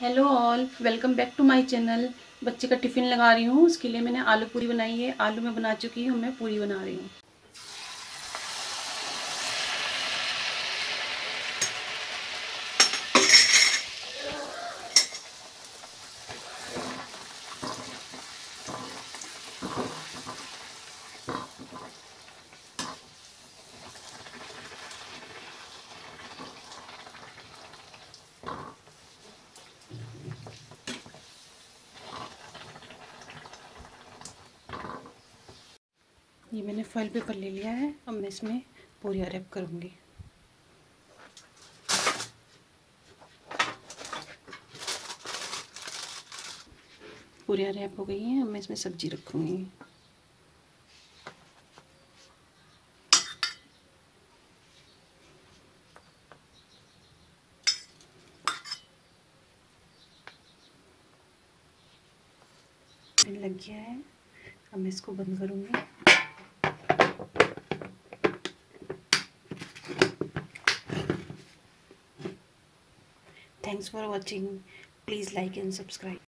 Hello all welcome back to my channel बच्चे का tiffin लगा रही हूँ, उसके लिए मैंने आलू पूरी बनाई है। आलू मैं बना चुकी हूँ, मैं पूरी बना रही हूँ। ये मैंने फॉइल पेपर ले लिया है, अब मैं इसमें पूरी रैप करूँगी। पूरियाँ रैप हो गई हैं, अब मैं इसमें सब्ज़ी रखूँगी। लग गया है, अब मैं इसको बंद करूँगी। Thanks for watching. Please like and subscribe.